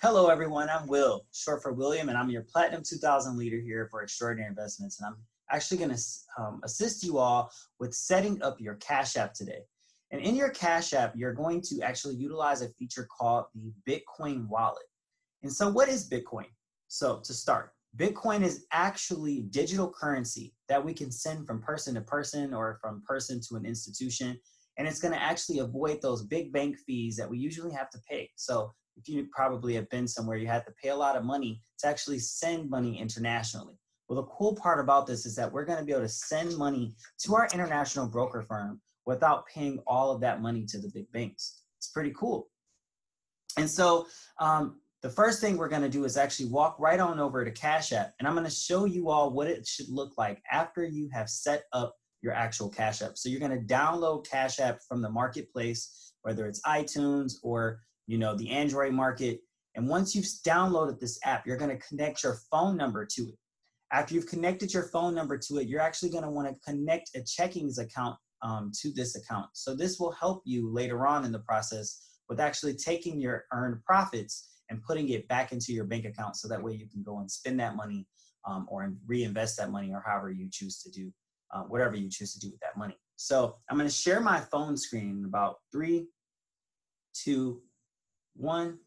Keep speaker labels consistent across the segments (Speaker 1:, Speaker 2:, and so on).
Speaker 1: Hello, everyone. I'm Will, short for William, and I'm your Platinum 2000 leader here for Extraordinary Investments. And I'm actually going to um, assist you all with setting up your Cash App today. And in your Cash App, you're going to actually utilize a feature called the Bitcoin Wallet. And so, what is Bitcoin? So, to start, Bitcoin is actually digital currency that we can send from person to person or from person to an institution. And it's going to actually avoid those big bank fees that we usually have to pay. So, you probably have been somewhere, you had to pay a lot of money to actually send money internationally. Well, the cool part about this is that we're going to be able to send money to our international broker firm without paying all of that money to the big banks. It's pretty cool. And so, um, the first thing we're going to do is actually walk right on over to Cash App, and I'm going to show you all what it should look like after you have set up your actual Cash App. So you're going to download Cash App from the marketplace, whether it's iTunes or you know, the Android market. And once you've downloaded this app, you're going to connect your phone number to it. After you've connected your phone number to it, you're actually going to want to connect a checkings account um, to this account. So this will help you later on in the process with actually taking your earned profits and putting it back into your bank account so that way you can go and spend that money um, or reinvest that money or however you choose to do, uh, whatever you choose to do with that money. So I'm going to share my phone screen in about three, two, one.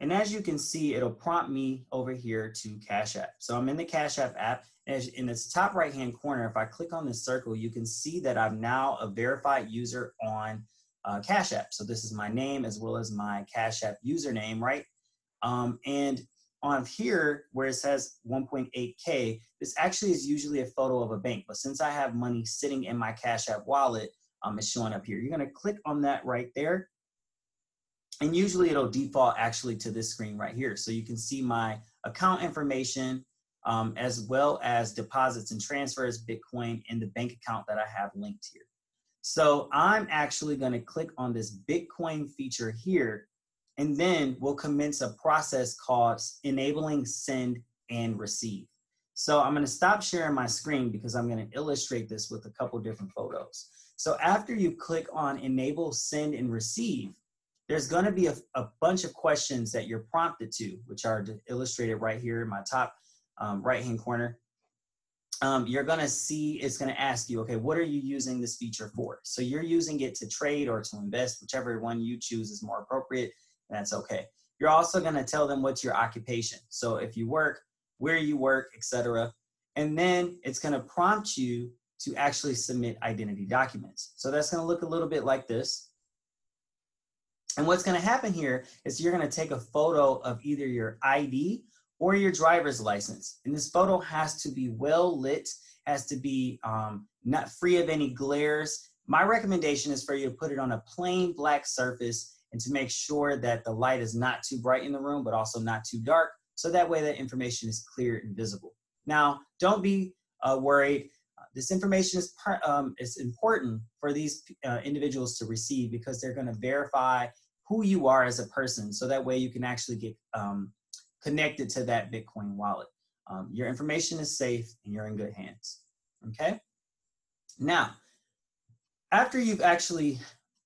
Speaker 1: And as you can see, it'll prompt me over here to Cash App. So I'm in the Cash App app. And in this top right hand corner, if I click on this circle, you can see that I'm now a verified user on uh, Cash App. So this is my name as well as my Cash App username, right? Um, and on here where it says 1.8K, this actually is usually a photo of a bank. But since I have money sitting in my Cash App wallet, um, it's showing up here. You're gonna click on that right there and usually it'll default actually to this screen right here. So you can see my account information um, as well as deposits and transfers, Bitcoin, and the bank account that I have linked here. So I'm actually gonna click on this Bitcoin feature here, and then we'll commence a process called enabling send and receive. So I'm gonna stop sharing my screen because I'm gonna illustrate this with a couple different photos. So after you click on enable send and receive, there's going to be a, a, bunch of questions that you're prompted to, which are illustrated right here in my top um, right hand corner. Um, you're going to see it's going to ask you, okay, what are you using this feature for? So you're using it to trade or to invest, whichever one you choose is more appropriate, that's okay. You're also going to tell them what's your occupation. So if you work, where you work, etc. And then it's going to prompt you to actually submit identity documents. So that's going to look a little bit like this. And what's going to happen here is you're going to take a photo of either your ID or your driver's license. And this photo has to be well lit, has to be um, not free of any glares. My recommendation is for you to put it on a plain black surface and to make sure that the light is not too bright in the room, but also not too dark. So that way that information is clear and visible. Now, don't be uh, worried. This information is, um, is important for these uh, individuals to receive because they're going to verify who you are as a person so that way you can actually get um, connected to that Bitcoin wallet. Um, your information is safe and you're in good hands. Okay? Now, after you've actually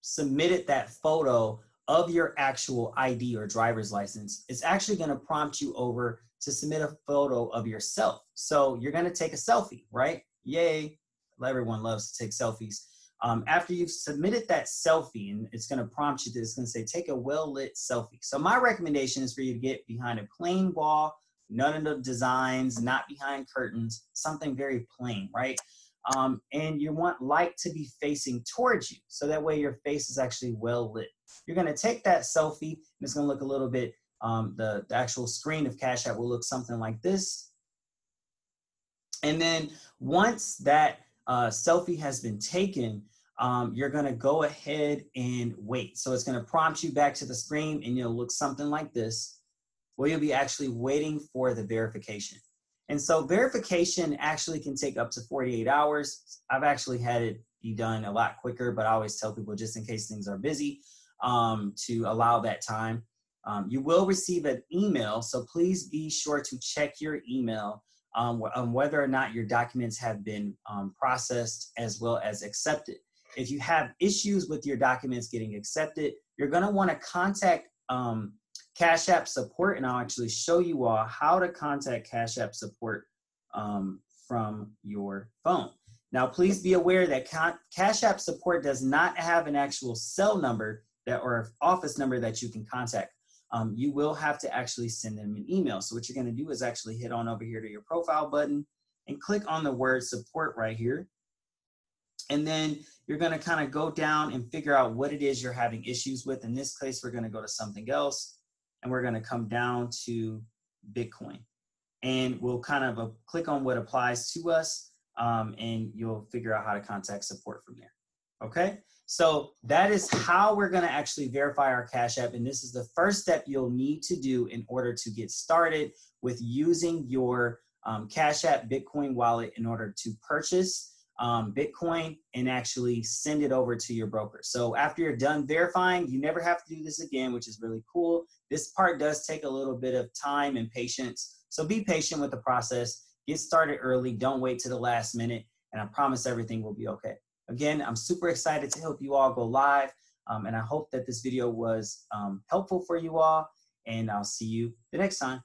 Speaker 1: submitted that photo of your actual ID or driver's license, it's actually going to prompt you over to submit a photo of yourself. So you're going to take a selfie, right? Yay. Everyone loves to take selfies. Um, after you've submitted that selfie, and it's going to prompt you to, it's going to say, take a well lit selfie. So, my recommendation is for you to get behind a plain wall, none of the designs, not behind curtains, something very plain, right? Um, and you want light to be facing towards you. So that way your face is actually well lit. You're going to take that selfie, and it's going to look a little bit, um, the, the actual screen of Cash App will look something like this. And then once that uh, selfie has been taken, um, you're gonna go ahead and wait. So it's gonna prompt you back to the screen and you'll look something like this, where you'll be actually waiting for the verification. And so verification actually can take up to 48 hours. I've actually had it be done a lot quicker, but I always tell people just in case things are busy um, to allow that time. Um, you will receive an email, so please be sure to check your email um, on whether or not your documents have been um, processed as well as accepted. If you have issues with your documents getting accepted, you're going to want to contact um, Cash App support, and I'll actually show you all how to contact Cash App support um, from your phone. Now, please be aware that Cash App support does not have an actual cell number that or office number that you can contact. Um, you will have to actually send them an email. So what you're going to do is actually hit on over here to your profile button and click on the word support right here. And then you're going to kind of go down and figure out what it is you're having issues with. In this case, we're going to go to something else and we're going to come down to Bitcoin. And we'll kind of uh, click on what applies to us um, and you'll figure out how to contact support from there. Okay, so that is how we're going to actually verify our Cash App. And this is the first step you'll need to do in order to get started with using your um, Cash App Bitcoin wallet in order to purchase um, Bitcoin and actually send it over to your broker. So after you're done verifying, you never have to do this again, which is really cool. This part does take a little bit of time and patience. So be patient with the process. Get started early. Don't wait to the last minute. And I promise everything will be okay. Again, I'm super excited to help you all go live. Um, and I hope that this video was um, helpful for you all. And I'll see you the next time.